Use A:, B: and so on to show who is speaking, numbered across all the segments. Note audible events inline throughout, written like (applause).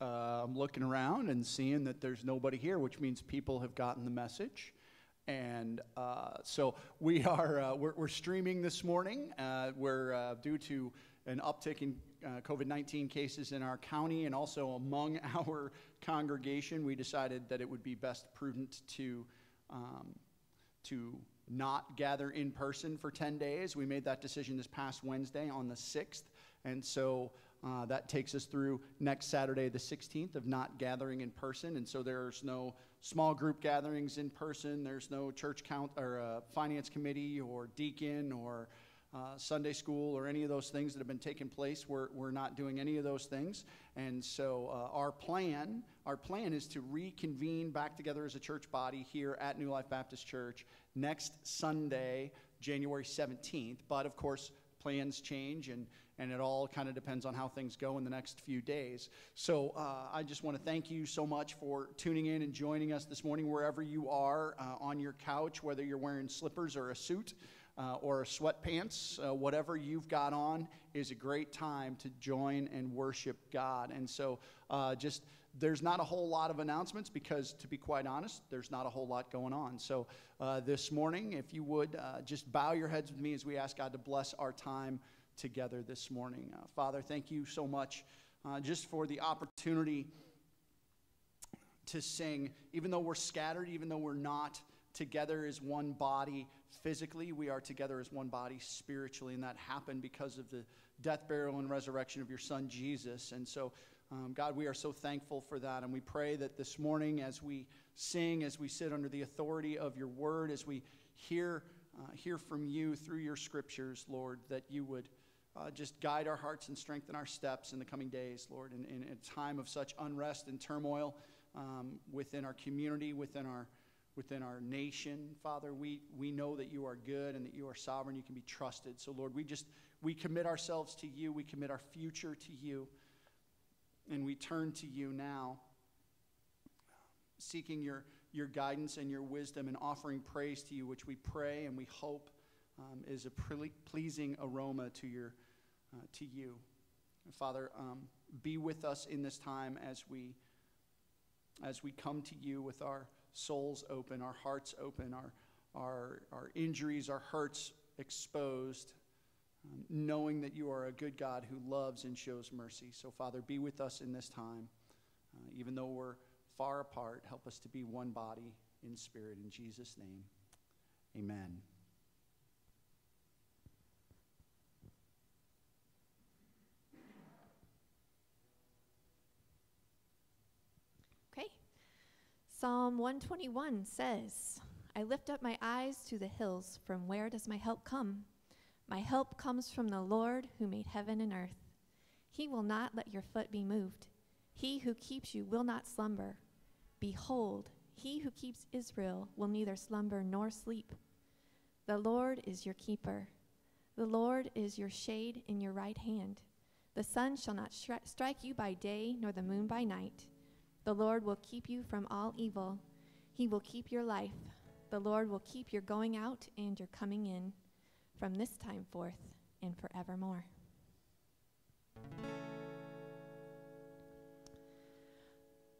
A: Uh, I'm looking around and seeing that there's nobody here, which means people have gotten the message. And uh, so we (laughs) are uh, we're, we're, streaming this morning. Uh, we're uh, due to an uptick in uh, COVID-19 cases in our county and also among (laughs) our congregation. We decided that it would be best prudent to um, to not gather in person for 10 days. We made that decision this past Wednesday on the 6th. And so uh, that takes us through next Saturday, the 16th, of not gathering in person. And so there's no small group gatherings in person. There's no church count or uh, finance committee or deacon or uh, Sunday school or any of those things that have been taking place. We're, we're not doing any of those things. And so uh, our plan, our plan is to reconvene back together as a church body here at New Life Baptist Church next Sunday, January 17th. But of course, plans change and and it all kind of depends on how things go in the next few days. So uh, I just want to thank you so much for tuning in and joining us this morning, wherever you are uh, on your couch, whether you're wearing slippers or a suit. Uh, or sweatpants, uh, whatever you've got on, is a great time to join and worship God. And so, uh, just there's not a whole lot of announcements because, to be quite honest, there's not a whole lot going on. So, uh, this morning, if you would just bow your heads with me as we ask God to bless our time together this morning. Uh, Father, thank you so much uh, just for the opportunity to sing. Even though we're scattered, even though we're not together as one body physically, we are together as one body spiritually. And that happened because of the death, burial, and resurrection of your son Jesus. And so, um, God, we are so thankful for that. And we pray that this morning, as we sing, as we sit under the authority of your word, as we hear, uh, hear from you through your scriptures, Lord, that you would uh, just guide our hearts and strengthen our steps in the coming days, Lord, in, in a time of such unrest and turmoil um, within our community, within our, within our nation. Father, we, we know that you are good and that you are sovereign. You can be trusted. So, Lord, we just, we commit ourselves to you. We commit our future to you. And we turn to you now, seeking your, your guidance and your wisdom and offering praise to you, which we pray and we hope um, is a pleasing aroma to your uh, to you. Father, um, be with us in this time as we as we come to you with our souls open, our hearts open, our our, our injuries, our hurts exposed, um, knowing that you are a good God who loves and shows mercy. So, Father, be with us in this time. Uh, even though we're far apart, help us to be one body in spirit. In Jesus' name, amen.
B: Psalm 121 says, I lift up my eyes to the hills. From where does my help come? My help comes from the Lord who made heaven and earth. He will not let your foot be moved. He who keeps you will not slumber. Behold, he who keeps Israel will neither slumber nor sleep. The Lord is your keeper. The Lord is your shade in your right hand. The sun shall not strike you by day, nor the moon by night. The Lord will keep you from all evil. He will keep your life. The Lord will keep your going out and your coming in from this time forth and forevermore.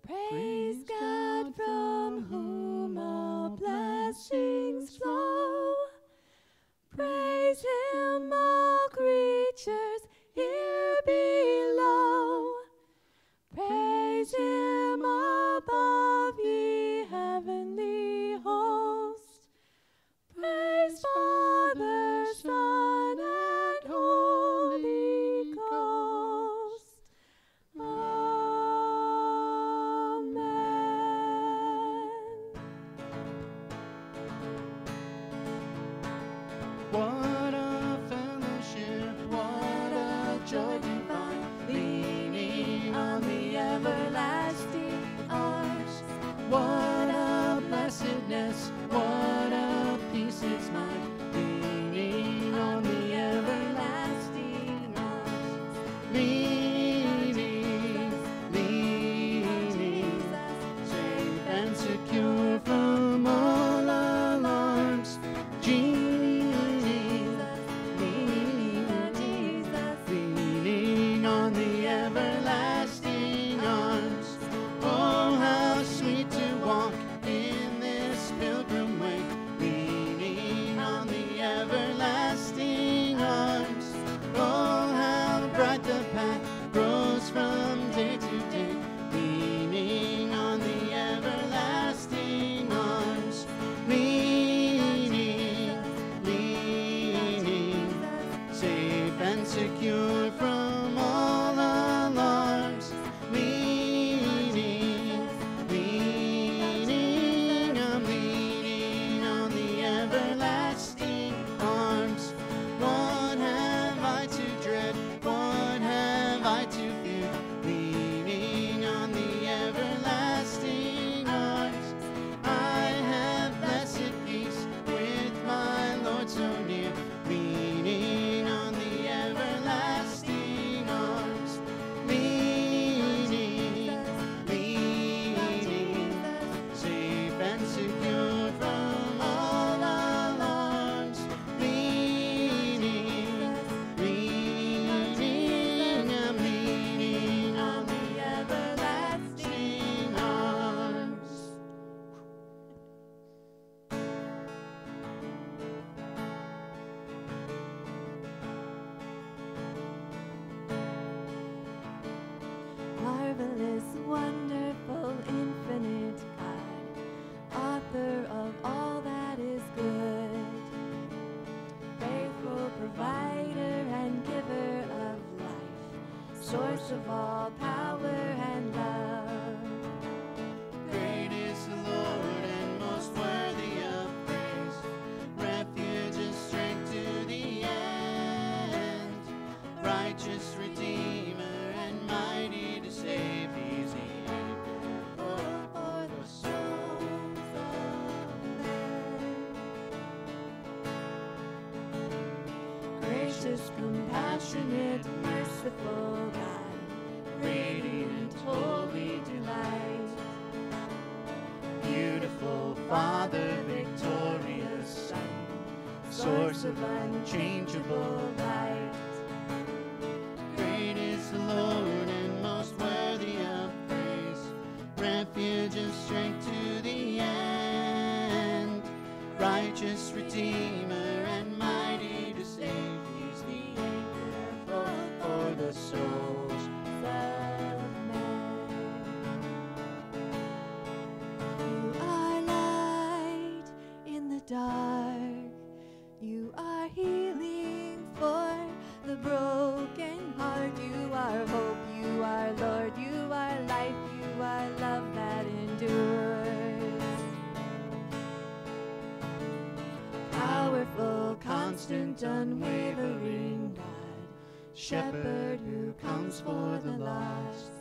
B: Praise God from whom all blessings flow. Praise Him, all creatures here below. Praise him source of all power and love.
C: Great is the Lord and most worthy of praise. Refuge and strength to the end. Righteous Redeemer and mighty to save. He's the anchor for the souls of men.
B: Gracious, compassionate, merciful
C: Father, victorious Son, source of unchangeable light.
B: Unwavering God. Shepherd who comes for the lost.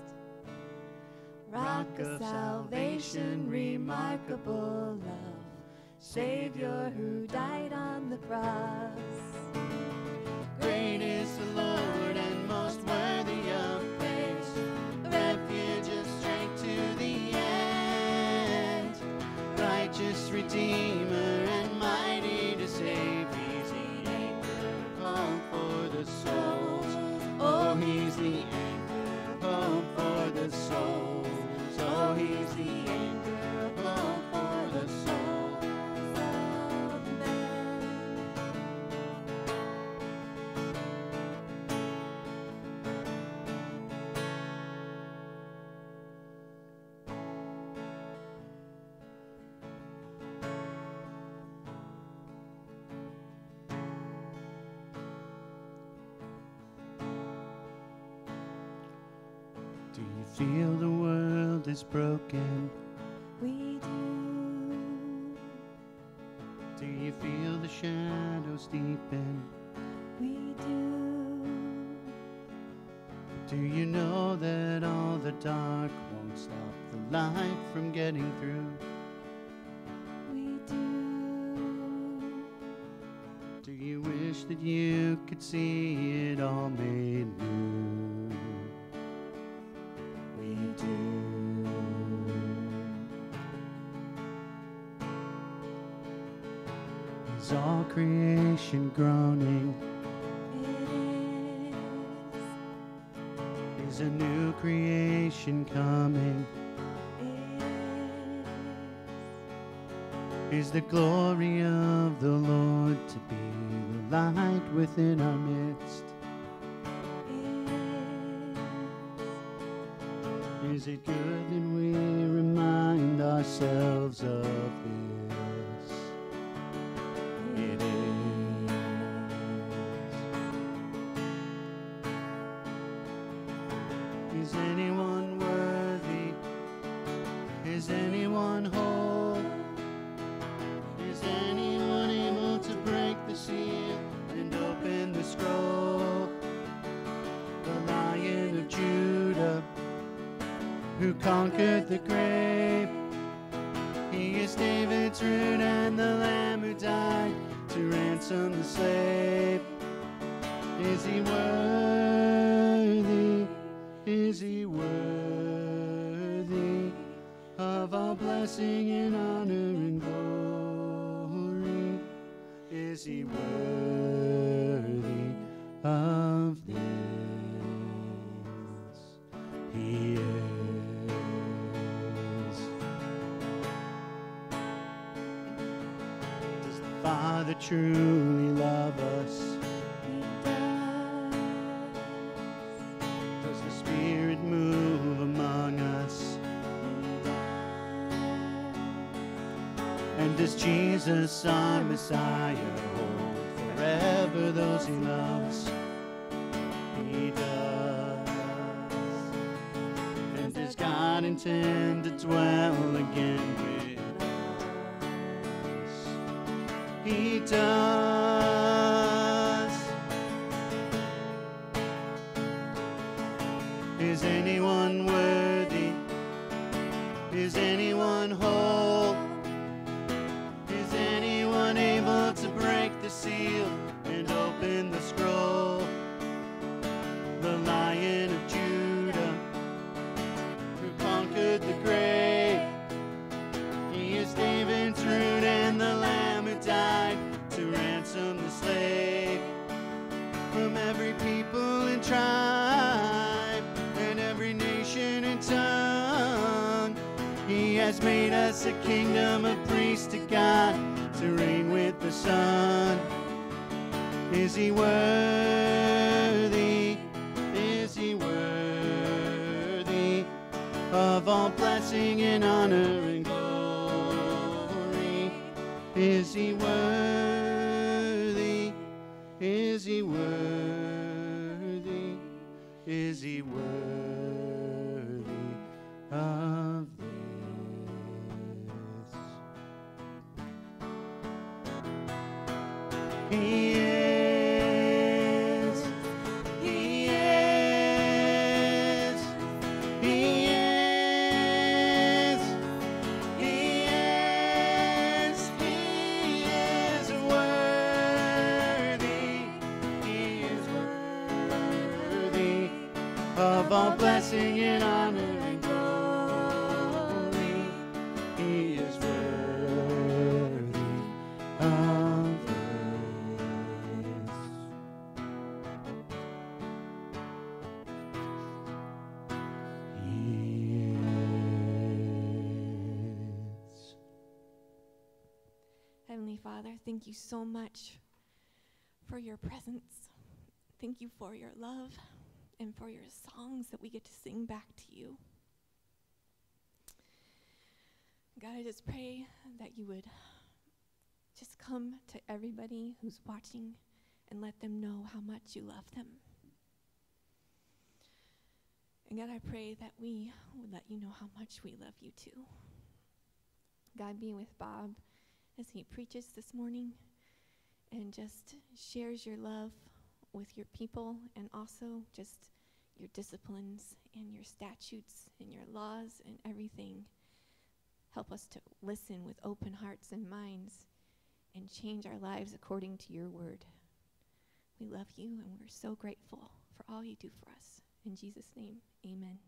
B: Rock of salvation, remarkable love. Savior who died on the cross.
C: Feel the world is broken?
B: We do,
C: Do you feel the shadows deepen?
B: we do.
C: Do you know that all the dark won't stop the light from getting through?
B: We do.
C: Do you wish that you could see it all creation groaning?
B: It is.
C: Is a new creation coming?
B: It
C: Is the glory of the Lord to be the light within our midst? Is it good that we remind ourselves of this? Is anyone worthy? Is anyone whole? Is anyone able to break the seal and open the scroll? The Lion of Judah, who conquered the grave. He is David's root and the Lamb who died to ransom the slave. Is he worthy? Is he worthy of our blessing and honor and glory? Is he worthy of Father truly love us? Does the Spirit move among us? And does Jesus, our Messiah, hold forever those he loves? He does. And does God intend to dwell again He does. A kingdom of priests to God to reign with the Son. Is he worthy? And honor and glory. He is worthy of this. He is.
B: Heavenly Father, thank you so much for your presence. Thank you for your love and for your songs that we get to sing back to you. God, I just pray that you would just come to everybody who's watching and let them know how much you love them. And God, I pray that we would let you know how much we love you too. God, be with Bob as he preaches this morning and just shares your love with your people and also just your disciplines and your statutes and your laws and everything. Help us to listen with open hearts and minds and change our lives according to your word. We love you and we're so grateful for all you do for us. In Jesus' name, amen.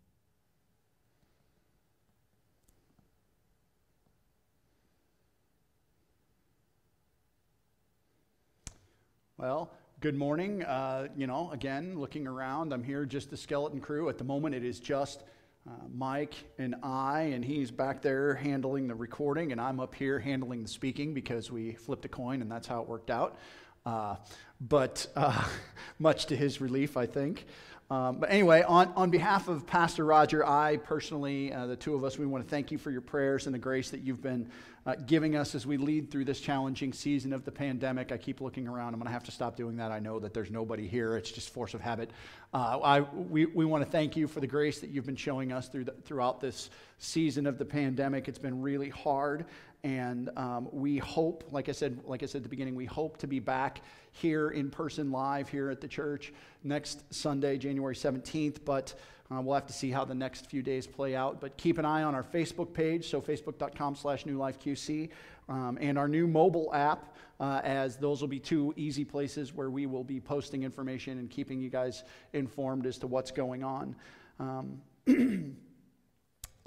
A: Well, good morning. Uh, you know, again, looking around, I'm here just the skeleton crew. At the moment, it is just uh, Mike and I, and he's back there handling the recording, and I'm up here handling the speaking because we flipped a coin, and that's how it worked out. Uh, but uh, (laughs) much to his relief, I think. Um, but anyway, on, on behalf of Pastor Roger, I personally, uh, the two of us, we want to thank you for your prayers and the grace that you've been uh, giving us as we lead through this challenging season of the pandemic. I keep looking around. I'm going to have to stop doing that. I know that there's nobody here. It's just force of habit. Uh, I, we, we want to thank you for the grace that you've been showing us through the, throughout this season of the pandemic. It's been really hard. And um, we hope, like I said, like I said at the beginning, we hope to be back here in person, live here at the church next Sunday, January 17th. But uh, we'll have to see how the next few days play out. But keep an eye on our Facebook page, so facebook.com/slash New Life QC, um, and our new mobile app, uh, as those will be two easy places where we will be posting information and keeping you guys informed as to what's going on. Um, (clears throat)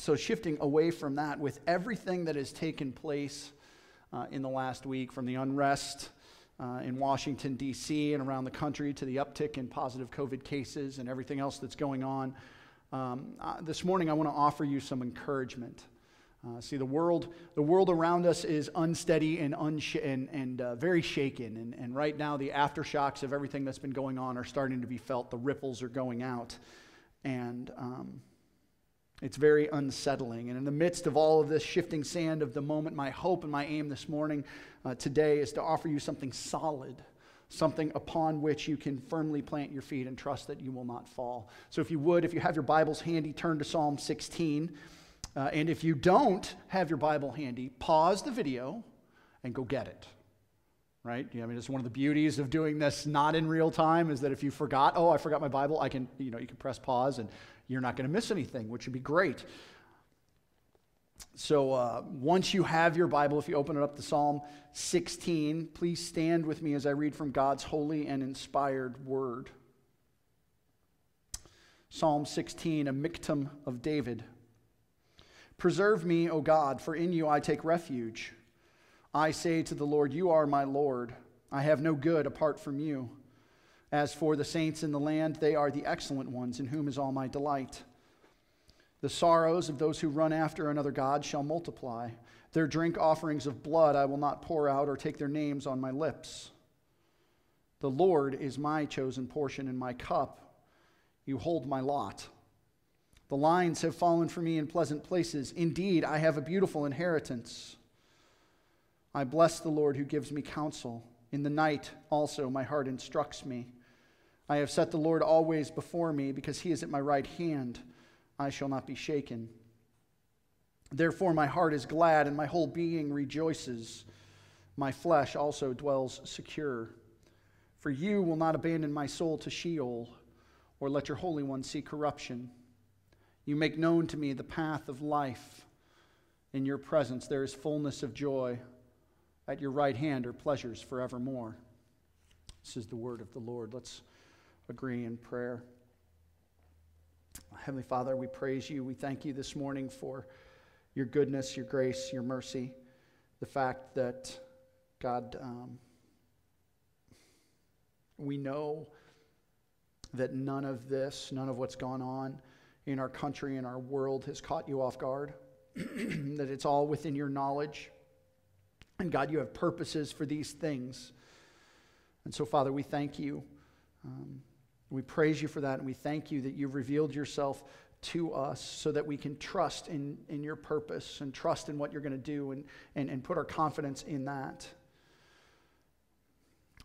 A: so shifting away from that, with everything that has taken place uh, in the last week, from the unrest uh, in Washington, D.C., and around the country to the uptick in positive COVID cases and everything else that's going on, um, uh, this morning I want to offer you some encouragement. Uh, see, the world, the world around us is unsteady and, unsha- and, and uh, very shaken. And, and right now, the aftershocks of everything that's been going on are starting to be felt. The ripples are going out. And um, it's very unsettling. And in the midst of all of this shifting sand of the moment, my hope and my aim this morning, uh, today, is to offer you something solid, something upon which you can firmly plant your feet and trust that you will not fall. So, if you would, if you have your Bibles handy, turn to Psalm 16. Uh, and if you don't have your Bible handy, pause the video and go get it. Right? I mean, it's one of the beauties of doing this not in real time is that if you forgot, oh, I forgot my Bible, I can, you know, you can press pause and you're not going to miss anything, which would be great. So uh, once you have your Bible, if you open it up to Psalm 16, please stand with me as I read from God's holy and inspired word. Psalm 16, a miktam of David. Preserve me, O God, for in you I take refuge. I say to the Lord, You are my Lord. I have no good apart from you. As for the saints in the land, they are the excellent ones, in whom is all my delight. The sorrows of those who run after another God shall multiply. Their drink offerings of blood I will not pour out or take their names on my lips. The Lord is my chosen portion and my cup. You hold my lot. The lines have fallen for me in pleasant places. Indeed, I have a beautiful inheritance. I bless the Lord who gives me counsel. In the night also my heart instructs me. I have set the Lord always before me because he is at my right hand. I shall not be shaken. Therefore, my heart is glad and my whole being rejoices. My flesh also dwells secure. For you will not abandon my soul to Sheol or let your Holy One see corruption. You make known to me the path of life. In your presence there is fullness of joy. At your right hand are pleasures forevermore. This is the word of the Lord. Let's agree in prayer. Heavenly Father, we praise you. We thank you this morning for your goodness, your grace, your mercy. The fact that, God, um, we know that none of this, none of what's gone on in our country and our world has caught you off guard, (clears throat) that it's all within your knowledge. And God, you have purposes for these things. And so, Father, we thank you. Um, we praise you for that, and we thank you that you've revealed yourself to us so that we can trust in, in your purpose and trust in what you're going to do and, and, and put our confidence in that.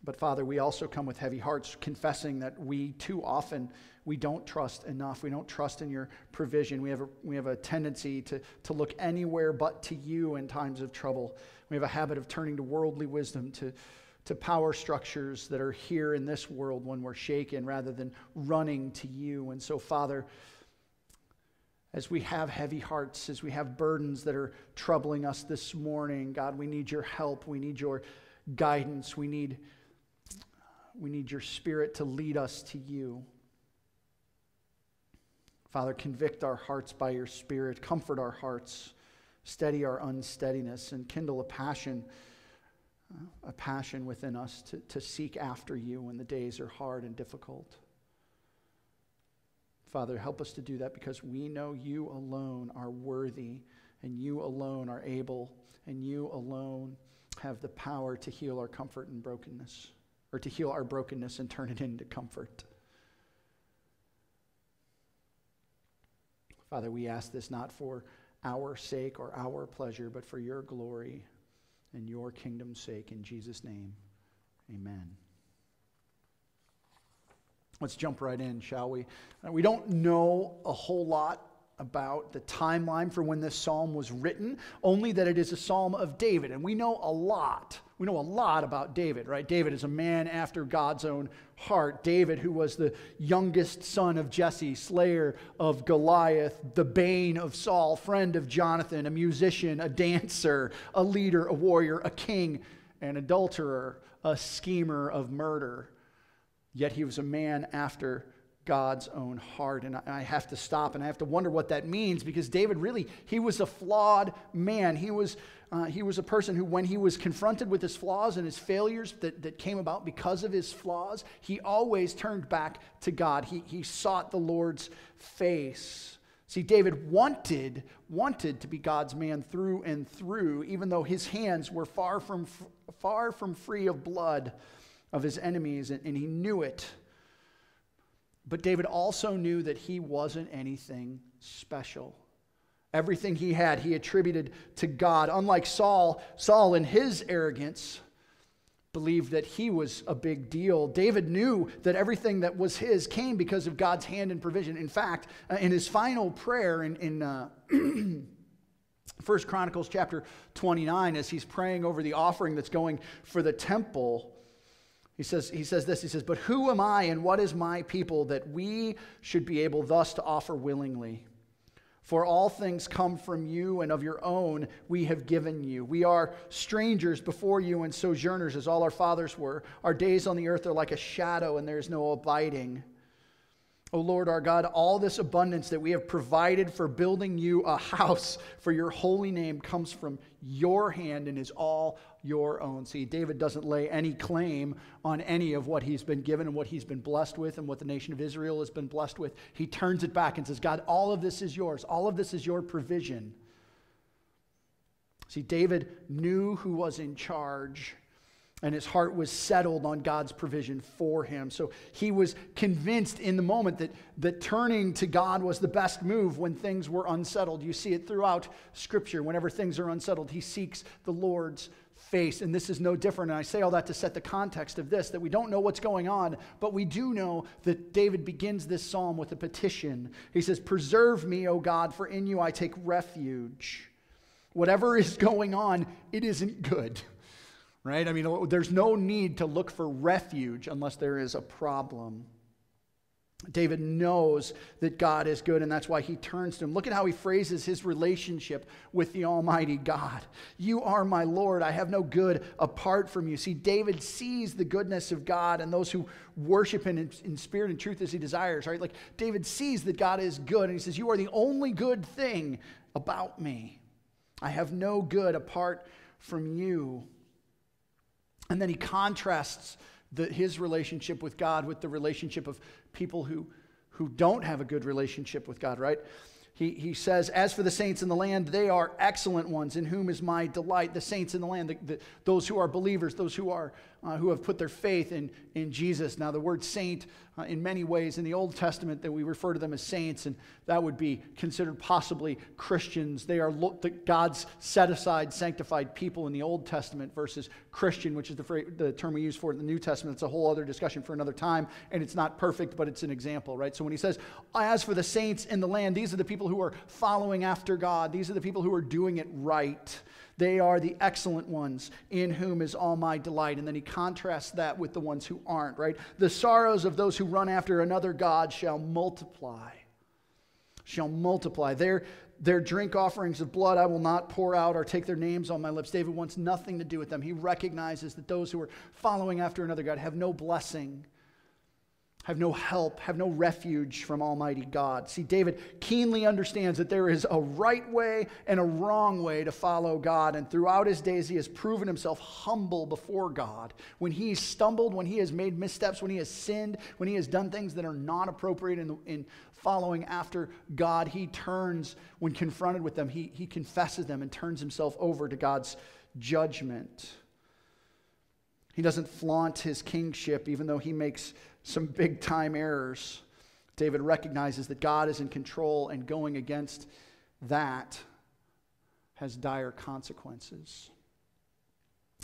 A: But Father, we also come with heavy hearts, confessing that we too often we don't trust enough. We don't trust in your provision. We have a, we have a tendency to, to look anywhere but to you in times of trouble. We have a habit of turning to worldly wisdom, to, to power structures that are here in this world when we're shaken, rather than running to you. And so, Father, as we have heavy hearts, as we have burdens that are troubling us this morning, God, we need your help. We need your guidance. We need we need your spirit to lead us to you. Father, convict our hearts by your spirit, comfort our hearts, steady our unsteadiness, and kindle a passion, uh, a passion within us to, to seek after you when the days are hard and difficult. Father, help us to do that because we know you alone are worthy, and you alone are able, and you alone have the power to heal our comfort and brokenness or to heal our brokenness and turn it into comfort. Father, we ask this not for our sake or our pleasure, but for your glory and your kingdom's sake. In Jesus' name, amen. Let's jump right in, shall we? Uh, we don't know a whole lot about the timeline for when this psalm was written, only that it is a psalm of David. And we know a lot. We know a lot about David, right? David is a man after God's own heart. David, who was the youngest son of Jesse, slayer of Goliath, the bane of Saul, friend of Jonathan, a musician, a dancer, a leader, a warrior, a king, an adulterer, a schemer of murder. Yet he was a man after God's own heart. And I have to stop and I have to wonder what that means because David really, he was a flawed man. He was, uh, he was a person who, when he was confronted with his flaws and his failures that, that came about because of his flaws, he always turned back to God. He, he sought the Lord's face. See, David wanted, wanted to be God's man through and through, even though his hands were far from, far from free of blood of his enemies, and, and he knew it. But David also knew that he wasn't anything special. Everything he had, he attributed to God. Unlike Saul, Saul, in his arrogance, believed that he was a big deal. David knew that everything that was his came because of God's hand and provision. In fact, uh, in his final prayer in, in, uh, (clears throat) First Chronicles chapter 29, as he's praying over the offering that's going for the temple, he says, he says this He says, But who am I and what is my people that we should be able thus to offer willingly? For all things come from you, and of your own we have given you. We are strangers before you and sojourners, as all our fathers were. Our days on the earth are like a shadow, and there is no abiding. O Lord our God, all this abundance that we have provided for building you a house for your holy name comes from your hand and is all your own. See, David doesn't lay any claim on any of what he's been given and what he's been blessed with and what the nation of Israel has been blessed with. He turns it back and says, God, all of this is yours. All of this is your provision. See, David knew who was in charge and his heart was settled on God's provision for him. So he was convinced in the moment that, that turning to God was the best move when things were unsettled. You see it throughout Scripture. Whenever things are unsettled, he seeks the Lord's face. And this is no different. And I say all that to set the context of this that we don't know what's going on, but we do know that David begins this psalm with a petition. He says, Preserve me, O God, for in you I take refuge. Whatever is going on, it isn't good right? I mean, there's no need to look for refuge unless there is a problem. David knows that God is good, and that's why he turns to him. Look at how he phrases his relationship with the Almighty God. You are my Lord. I have no good apart from you. See, David sees the goodness of God and those who worship him in, in spirit and truth as he desires, right? Like David sees that God is good, and he says, You are the only good thing about me. I have no good apart from you. And then he contrasts the, his relationship with God with the relationship of people who, who don't have a good relationship with God, right? He, he says, As for the saints in the land, they are excellent ones, in whom is my delight. The saints in the land, the, the, those who are believers, those who, are, uh, who have put their faith in, in Jesus. Now, the word saint, uh, in many ways, in the Old Testament, that we refer to them as saints, and that would be considered possibly Christians. They are lo- the, God's set aside, sanctified people in the Old Testament versus Christian, which is the, the term we use for it in the New Testament. It's a whole other discussion for another time, and it's not perfect, but it's an example, right? So when he says, As for the saints in the land, these are the people who are following after God, these are the people who are doing it right. They are the excellent ones in whom is all my delight. And then he contrasts that with the ones who aren't, right? The sorrows of those who run after another God shall multiply. Shall multiply. Their, their drink offerings of blood I will not pour out or take their names on my lips. David wants nothing to do with them. He recognizes that those who are following after another God have no blessing have no help, have no refuge from Almighty God. See, David keenly understands that there is a right way and a wrong way to follow God. And throughout his days, he has proven himself humble before God. When he stumbled, when he has made missteps, when he has sinned, when he has done things that are not appropriate in, in following after God, he turns, when confronted with them, he, he confesses them and turns himself over to God's judgment. He doesn't flaunt his kingship, even though he makes some big time errors. David recognizes that God is in control, and going against that has dire consequences.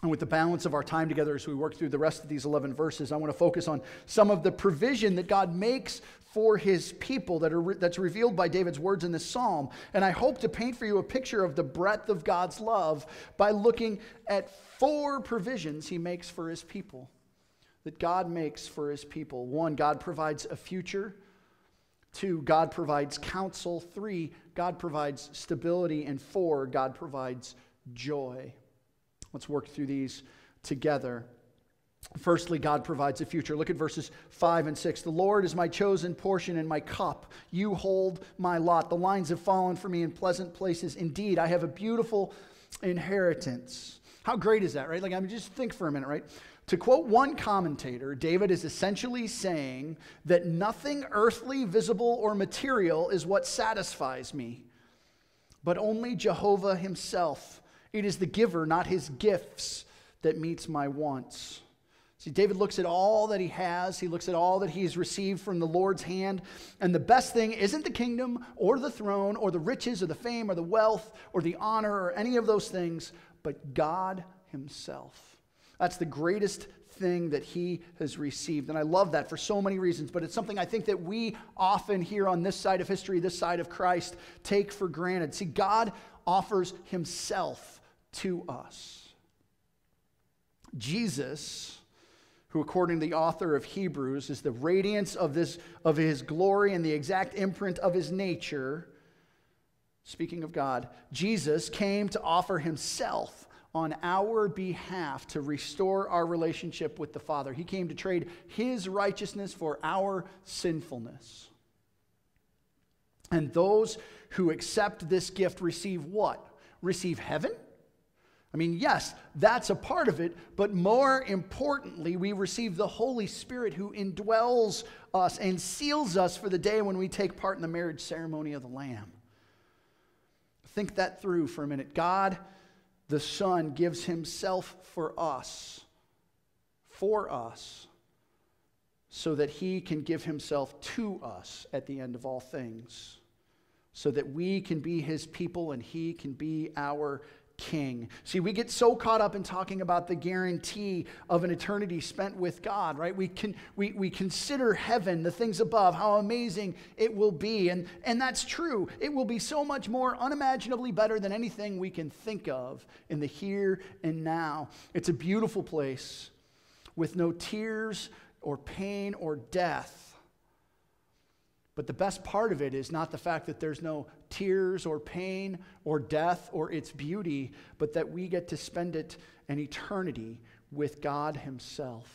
A: And with the balance of our time together as we work through the rest of these 11 verses, I want to focus on some of the provision that God makes for his people that are, that's revealed by David's words in this psalm. And I hope to paint for you a picture of the breadth of God's love by looking at four provisions he makes for his people that God makes for his people. One, God provides a future. Two, God provides counsel. Three, God provides stability. And four, God provides joy. Let's work through these together. Firstly, God provides a future. Look at verses 5 and 6. The Lord is my chosen portion and my cup. You hold my lot. The lines have fallen for me in pleasant places. Indeed, I have a beautiful inheritance. How great is that, right? Like, I mean, just think for a minute, right? To quote one commentator, David is essentially saying that nothing earthly, visible, or material is what satisfies me, but only Jehovah Himself. It is the giver, not His gifts, that meets my wants. See, David looks at all that he has. He looks at all that he's received from the Lord's hand. And the best thing isn't the kingdom or the throne or the riches or the fame or the wealth or the honor or any of those things, but God Himself. That's the greatest thing that he has received. And I love that for so many reasons, but it's something I think that we often here on this side of history, this side of Christ, take for granted. See, God offers himself to us. Jesus, who according to the author of Hebrews is the radiance of this of his glory and the exact imprint of his nature, speaking of God, Jesus came to offer himself on our behalf to restore our relationship with the Father. He came to trade his righteousness for our sinfulness. And those who accept this gift receive what? Receive heaven? I mean, yes, that's a part of it, but more importantly, we receive the Holy Spirit who indwells us and seals us for the day when we take part in the marriage ceremony of the Lamb. Think that through for a minute. God, the Son, gives Himself for us, for us, so that He can give Himself to us at the end of all things, so that we can be His people and He can be our king. See, we get so caught up in talking about the guarantee of an eternity spent with God, right? We can we, we consider heaven, the things above, how amazing it will be. And, and that's true. It will be so much more unimaginably better than anything we can think of in the here and now. It's a beautiful place with no tears or pain or death but the best part of it is not the fact that there's no tears or pain or death or its beauty, but that we get to spend it an eternity with God Himself.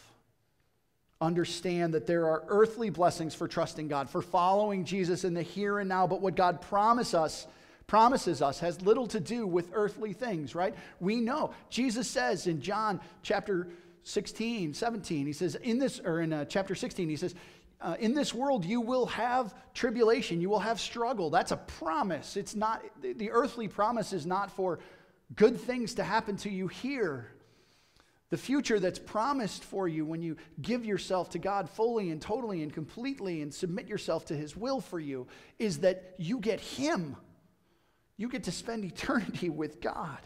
A: Understand that there are earthly blessings for trusting God, for following Jesus in the here and now, but what God promise us, promises us has little to do with earthly things, right? We know. Jesus says in John chapter 16, 17, he says, in this, or in uh, chapter 16, he says, uh, in this world you will have tribulation you will have struggle that's a promise it's not the earthly promise is not for good things to happen to you here the future that's promised for you when you give yourself to God fully and totally and completely and submit yourself to His will for you is that you get Him. You get to spend eternity (laughs) with God.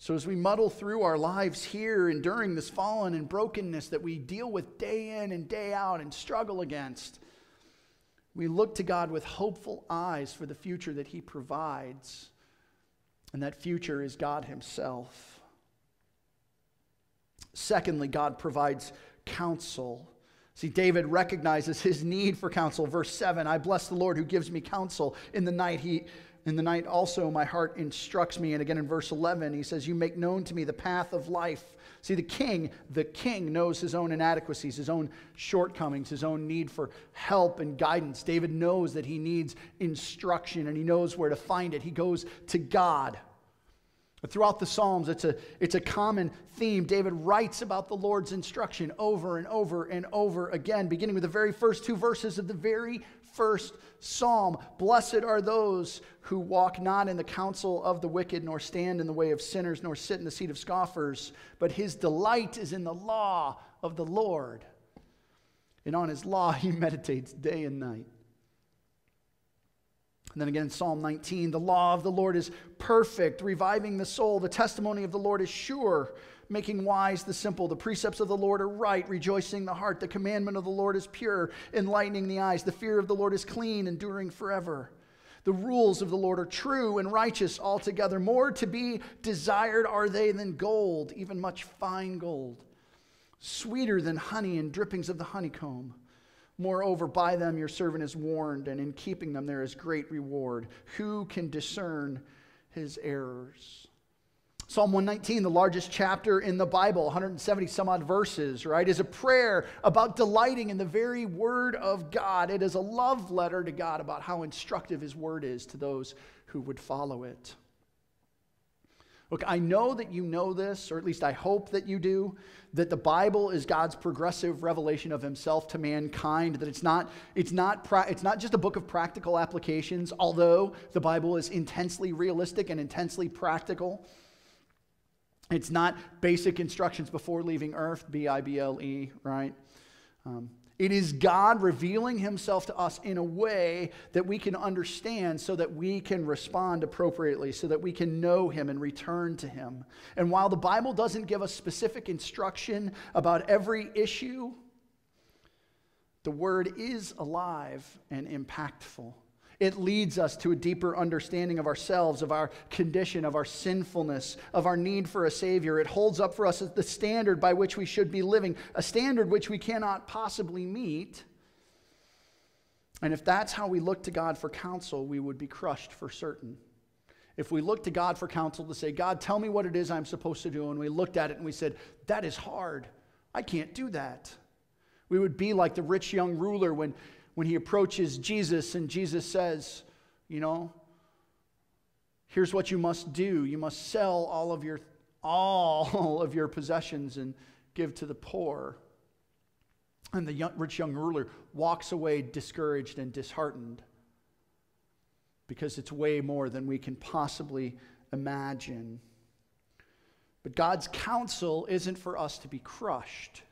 A: So, as we muddle through our lives here enduring this fallen and brokenness that we deal with day in and day out and struggle against, we look to God with hopeful eyes for the future that He provides. And that future is God Himself. Secondly, God provides counsel. See, David recognizes his need for counsel. Verse 7 I bless the Lord who gives me counsel. In the night, he in the night also my heart instructs me. And again in verse 11, he says, You make known to me the path of life. See, the king, the king knows his own inadequacies, his own shortcomings, his own need for help and guidance. David knows that he needs instruction and he knows where to find it. He goes to God. Throughout the Psalms, it's a, it's a common theme. David writes about the Lord's instruction over and over and over again, beginning with the very first two verses of the very first psalm. Blessed are those who walk not in the counsel of the wicked, nor stand in the way of sinners, nor sit in the seat of scoffers, but his delight is in the law of the Lord. And on his law (laughs) he meditates day and night. And then again in Psalm 19, the law of the Lord is perfect, reviving the soul. The testimony of the Lord is sure making wise the simple. The precepts of the Lord are right, rejoicing the heart. The commandment of the Lord is pure, enlightening the eyes. The fear of the Lord is clean, enduring forever. The rules of the Lord are true and righteous altogether. More to be desired are they than gold, even much fine gold. Sweeter than honey and drippings of the honeycomb. Moreover, by them your servant is warned, and in keeping them there is great reward. Who can discern his errors? Psalm 119, the largest chapter in the Bible, 170 some odd verses, right, is a prayer about delighting in the very word of God. It is a love letter to God about how instructive his word is to those who would follow it. Look, I know that you know this, or at least I hope that you do, that the Bible is God's progressive revelation of himself to mankind, that it's not, it's not, it's not just a book of practical applications, although the Bible is intensely realistic and intensely practical. It's not basic instructions before leaving earth, B I B L E, right? Um, it is God revealing himself to us in a way that we can understand so that we can respond appropriately, so that we can know him and return to him. And while the Bible doesn't give us specific instruction about every issue, the word is alive and impactful. It leads us to a deeper understanding of ourselves, of our condition, of our sinfulness, of our need for a Savior. It holds up for us the standard by which we should be living, a standard which we cannot possibly meet. And if that's how we look to God for counsel, we would be crushed for certain. If we look to God for counsel to say, God, tell me what it is I'm supposed to do, and we looked at it and we said, that is hard. I can't do that. We would be like the rich young ruler when when he approaches Jesus and Jesus says, you know, here's what you must do. You must sell all of your all of your possessions and give to the poor. And the young, rich young ruler walks away discouraged and disheartened because it's way more than we can possibly imagine. But God's counsel isn't for us to be crushed.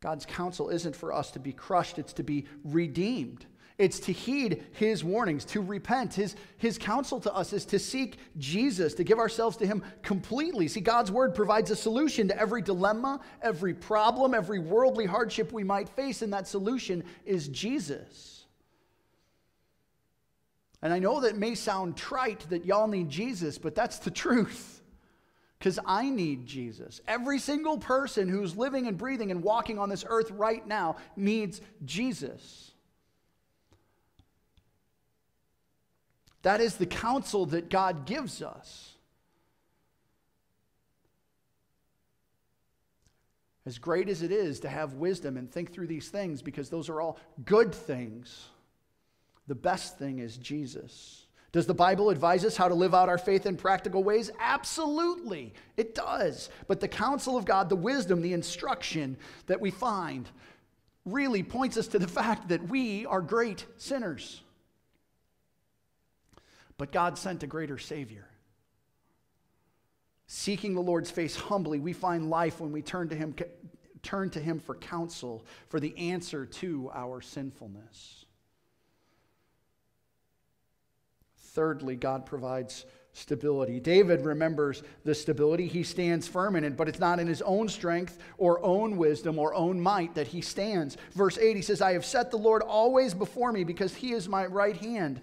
A: God's counsel isn't for us to be crushed, it's to be redeemed. It's to heed his warnings, to repent. His, his counsel to us is to seek Jesus, to give ourselves to him completely. See, God's word provides a solution to every dilemma, every problem, every worldly hardship we might face, and that solution is Jesus. And I know that may sound trite that y'all need Jesus, but that's the (laughs) truth because I need Jesus. Every single person who's living and breathing and walking on this earth right now needs Jesus. That is the counsel that God gives us. As great as it is to have wisdom and think through these things, because those are all good things, the best thing is Jesus. Does the Bible advise us how to live out our faith in practical ways? Absolutely, it does. But the counsel of God, the wisdom, the instruction that we find really points us to the fact that we are great sinners. But God sent a greater Savior. Seeking the Lord's face humbly, we find life when we turn to Him, turn to him for counsel, for the answer to our sinfulness. Thirdly, God provides stability. David remembers the stability. He stands firm in it, but it's not in his own strength or own wisdom or own might that he stands. Verse 8, he says, I have set the Lord always before me because he is my right hand.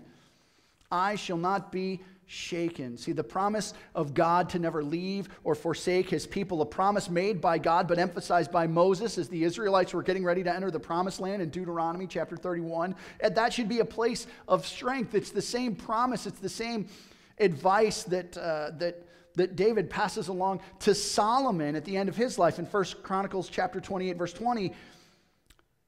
A: I shall not be shaken. See, the promise of God to never leave or forsake his people, a promise made by God but emphasized by Moses as the Israelites were getting ready to enter the promised land in Deuteronomy chapter 31. And that should be a place of strength. It's the same promise, it's the same advice that, uh, that, that David passes along to Solomon at the end of his life in 1 Chronicles chapter 28, verse 20.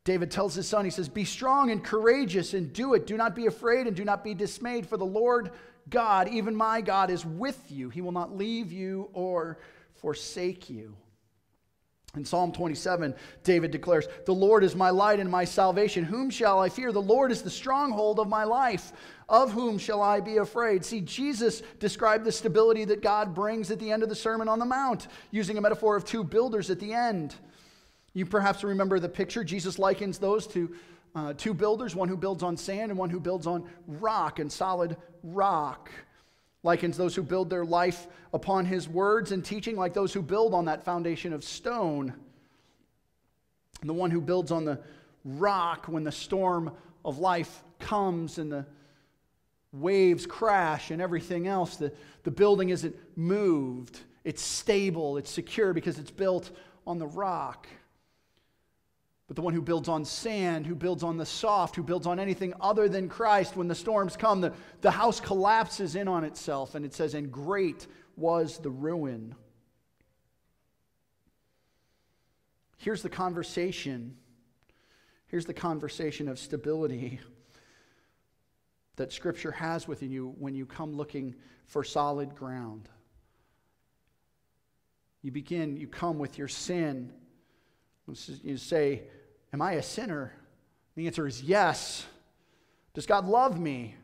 A: David tells his son, he says, Be strong and courageous and do it. Do not be afraid and do not be dismayed, for the Lord God, even my God, is with you. He will not leave you or forsake you. In Psalm 27, David declares, The Lord is my light and my salvation. Whom shall I fear? The Lord is the stronghold of my life. Of whom shall I be afraid? See, Jesus described the stability that God brings at the end of the Sermon on the Mount, using a metaphor of two builders at the end. You perhaps remember the picture. Jesus likens those to uh, two builders, one who builds on sand and one who builds on rock and solid rock. Likens those who build their life upon his words and teaching like those who build on that foundation of stone. And the one who builds on the rock when the storm of life comes and the waves crash and everything else, the, the building isn't moved. It's stable, it's secure because it's built on the rock. But the one who builds on sand, who builds on the soft, who builds on anything other than Christ, when the storms come, the, the house collapses in on itself. And it says, And great was the ruin. Here's the conversation. Here's the conversation of stability that Scripture has within you when you come looking for solid ground. You begin, you come with your sin. You say, Am I a sinner? The answer is yes. Does God love me?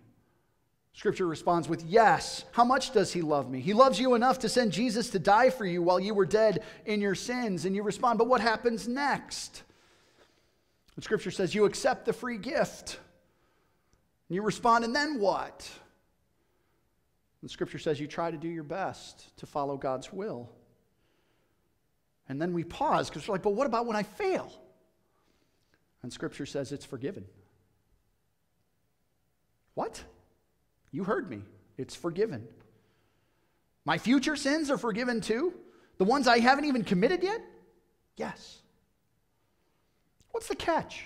A: Scripture responds with yes. How much does he love me? He loves you enough to send Jesus to die for you while you were dead in your sins. And you respond, but what happens next? And Scripture says you accept the free gift. And you respond, and then what? And Scripture says you try to do your best to follow God's will. And then we pause because we're like, but what about when I fail? And Scripture says it's forgiven. What? You heard me. It's forgiven. My future sins are forgiven too? The ones I haven't even committed yet? Yes. What's the catch?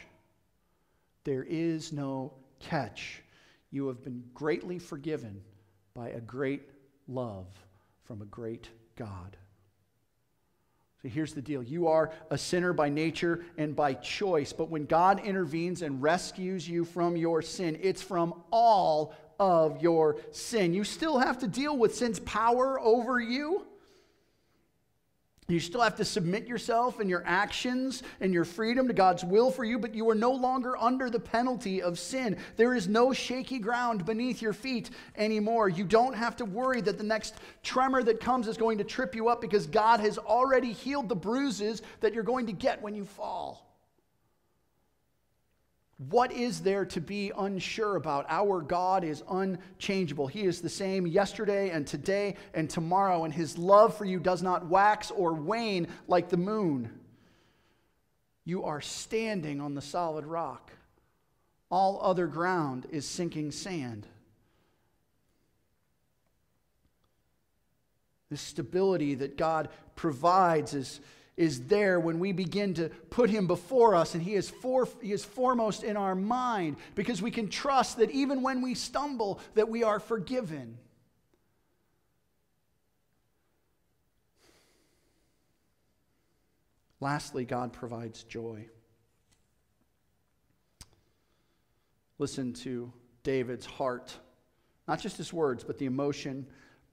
A: There is no catch. You have been greatly forgiven by a great love from a great God. Here's the deal you are a sinner by nature and by choice, but when God intervenes and rescues you from your sin, it's from all of your sin. You still have to deal with sin's power over you. You still have to submit yourself and your actions and your freedom to God's will for you, but you are no longer under the penalty of sin. There is no shaky ground beneath your feet anymore. You don't have to worry that the next tremor that comes is going to trip you up because God has already healed the bruises that you're going to get when you fall. What is there to be unsure about? Our God is unchangeable. He is the same yesterday and today and tomorrow, and His love for you does not wax or wane like the moon. You are standing on the solid rock. All other ground is sinking sand. The stability that God provides is is there when we begin to put him before us and he is, for, he is foremost in our mind because we can trust that even when we stumble that we are forgiven. Lastly god provides joy. Listen to david's heart not just his words but the emotion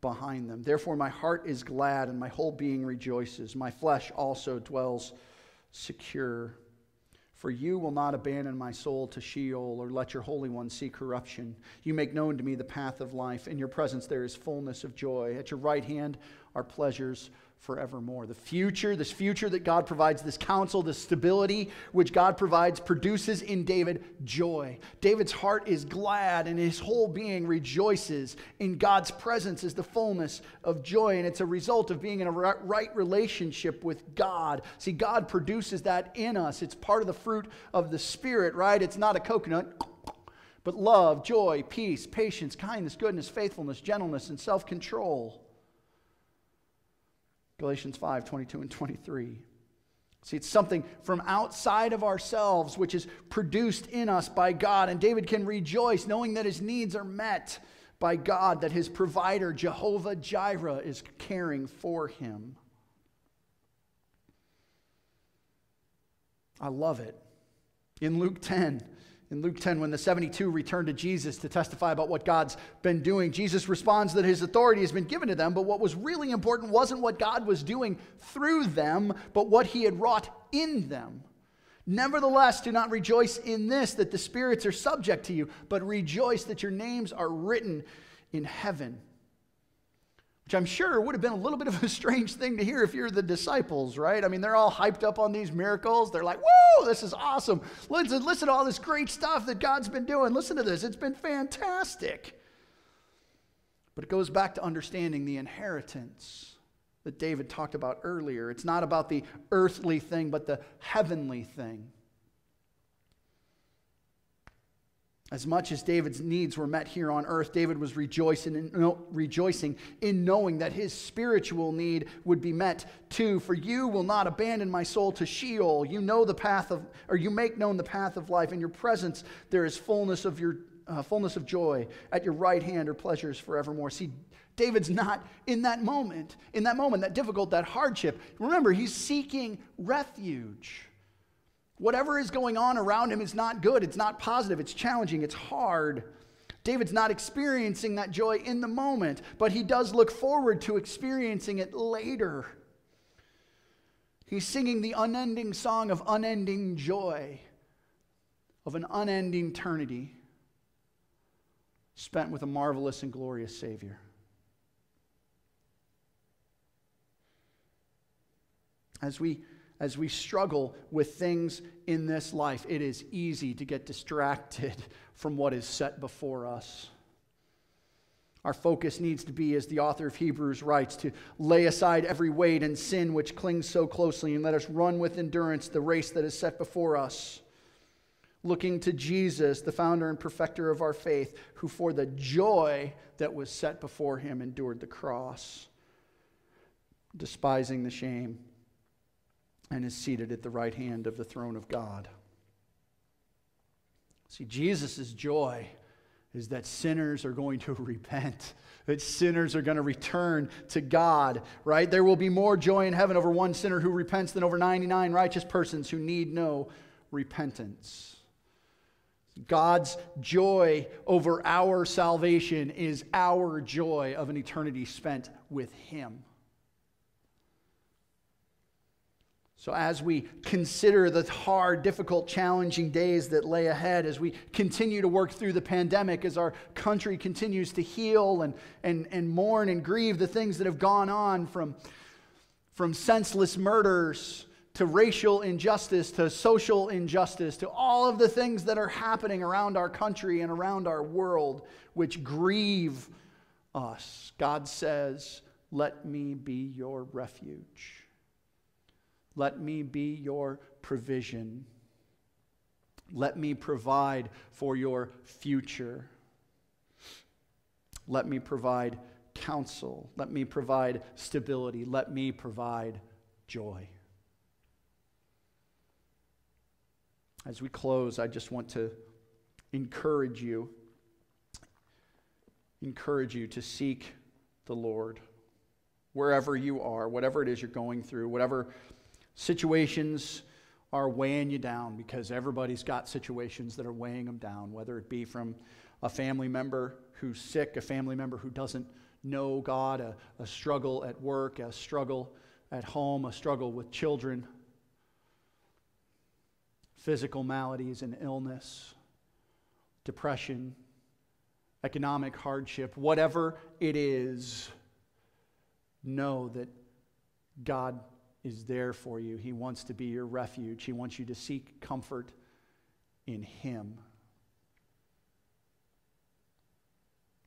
A: behind them. Therefore, my heart is glad and my whole being rejoices. My flesh also dwells secure. For you will not abandon my soul to Sheol or let your Holy One see corruption. You make known to me the path of life. In your presence there is fullness of joy. At your right hand are pleasures forevermore. The future, this future that God provides, this counsel, this stability which God provides, produces in David joy. David's heart is glad and his whole being rejoices. In God's presence is the fullness of joy, and it's a result of being in a right relationship with God. See, God produces that in us. It's part of the fruit of the Spirit, right? It's not a coconut. But love, joy, peace, patience, kindness, goodness, faithfulness, gentleness, and self control. Galatians 5 22 and 23. See, it's something from outside of ourselves which is produced in us by God. And David can rejoice knowing that his needs are met by God, that his provider, Jehovah Jireh, is caring for him. I love it. In Luke 10, in Luke 10, when the 72 return to Jesus to testify about what God's been doing, Jesus responds that his authority has been given to them, but what was really important wasn't what God was doing through them, but what he had wrought in them. Nevertheless, do not rejoice in this, that the spirits are subject to you, but rejoice that your names are written in heaven which I'm sure would have been a little bit of a (laughs) strange thing to hear if you're the disciples, right? I mean, they're all hyped up on these miracles. They're like, whoa, this is awesome. Listen, listen to all this great stuff that God's been doing. Listen to this, it's been fantastic. But it goes back to understanding the inheritance that David talked about earlier. It's not about the earthly thing, but the heavenly thing. As much as David's needs were met here on earth, David was rejoicing in, rejoicing in knowing that his spiritual need would be met too. For you will not abandon my soul to Sheol. You know the path of, or you make known the path of life. In your presence there is fullness of your uh, fullness of joy. At your right hand are pleasures forevermore. See, David's not in that moment, in that moment, that difficult, that hardship. Remember, he's seeking refuge. Whatever is going on around him is not good. It's not positive. It's challenging. It's hard. David's not experiencing that joy in the moment, but he does look forward to experiencing it later. He's singing the unending song of unending joy, of an unending eternity spent with a marvelous and glorious Savior. As we as we struggle with things in this life, it is easy to get distracted (laughs) from what is set before us. Our focus needs to be, as the author of Hebrews writes, to lay aside every weight and sin which clings so closely and let us run with endurance the race that is set before us. looking to Jesus, the founder and perfecter of our faith, who for the joy that was set before him endured the cross, despising the shame, and is seated at the right hand of the throne of God. See, Jesus' joy is that sinners are going to (laughs) repent, that sinners are going to return to God, right? There will be more joy in heaven over one sinner who repents than over 99 righteous persons who need no repentance. God's joy over our salvation is our joy of an eternity spent with Him. So, as we consider the hard, difficult, challenging days that lay ahead, as we continue to work through the pandemic, as our country continues to heal and, and, and mourn and grieve the things that have gone on from, from senseless murders to racial injustice to social injustice to all of the things that are happening around our country and around our world, which grieve us, God says, Let me be your refuge. Let me be your provision. Let me provide for your future. Let me provide counsel. Let me provide stability. Let me provide joy. As we close, I just want to encourage you encourage you to seek the Lord wherever you are, whatever it is you're going through, whatever Situations are weighing you down because everybody's got situations that are weighing them down, whether it be from a family member who's sick, a family member who doesn't know God, a, a struggle at work, a struggle at home, a struggle with children, physical maladies and illness, depression, economic hardship, whatever it is, know that God is there for you. He wants to be your refuge. He wants you to seek comfort in Him.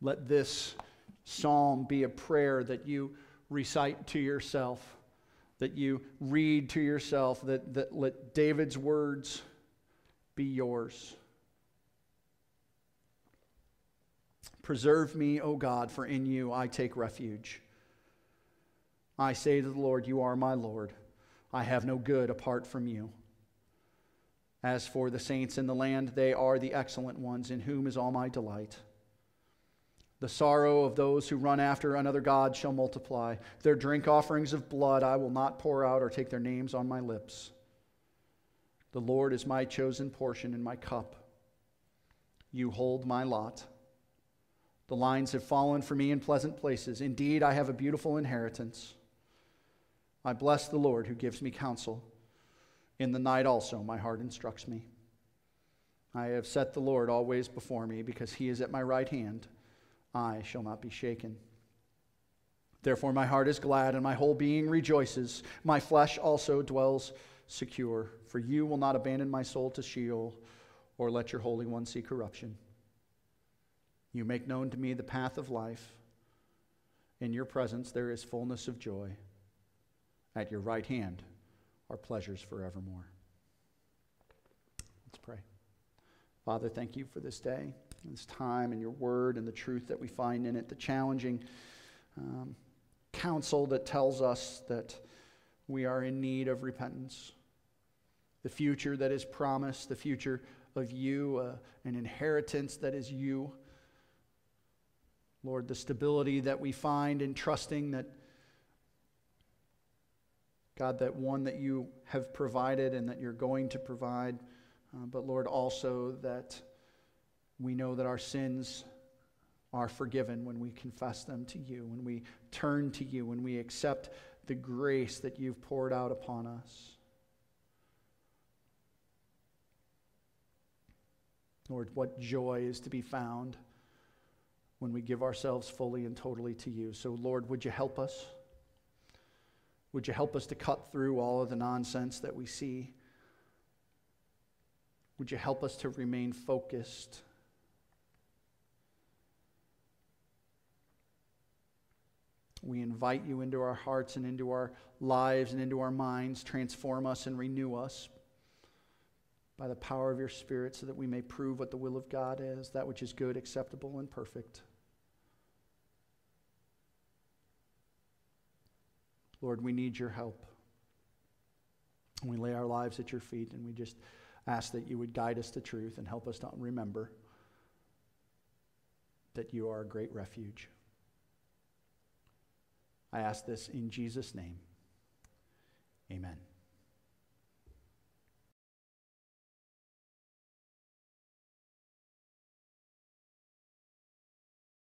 A: Let this psalm be a prayer that you recite to yourself, that you read to yourself, that, that let David's words be yours. Preserve me, O God, for in you I take refuge. I say to the Lord, You are my Lord. I have no good apart from you. As for the saints in the land, they are the excellent ones, in whom is all my delight. The sorrow of those who run after another God shall multiply. Their drink offerings of blood I will not pour out or take their names on my lips. The Lord is my chosen portion and my cup. You hold my lot. The lines have fallen for me in pleasant places. Indeed, I have a beautiful inheritance. I bless the Lord who gives me counsel. In the night also, my heart instructs me. I have set the Lord always before me, because he is at my right hand. I shall not be shaken. Therefore, my heart is glad, and my whole being rejoices. My flesh also dwells secure, for you will not abandon my soul to Sheol, or let your Holy One see corruption. You make known to me the path of life. In your presence there is fullness of joy. At your right hand are pleasures forevermore. Let's pray. Father, thank you for this day, this time, and your word, and the truth that we find in it, the challenging um, counsel that tells us that we are in need of repentance, the future that is promised, the future of you, uh, an inheritance that is you. Lord, the stability that we find in trusting that God, that one that you have provided and that you're going to provide, uh, but Lord, also that we know that our sins are forgiven when we confess them to you, when we turn to you, when we accept the grace that you've poured out upon us. Lord, what joy is to be found when we give ourselves fully and totally to you. So, Lord, would you help us? Would you help us to cut through all of the nonsense that we see? Would you help us to remain focused? We invite you into our hearts and into our lives and into our minds. Transform us and renew us. by the power of your Spirit so that we may prove what the will of God is, that which is good, acceptable, and perfect. Lord, we need your help. And we lay our lives at your feet and we just ask that you would guide us to truth and help us to remember that you are a great refuge. I ask this in Jesus' name. Amen.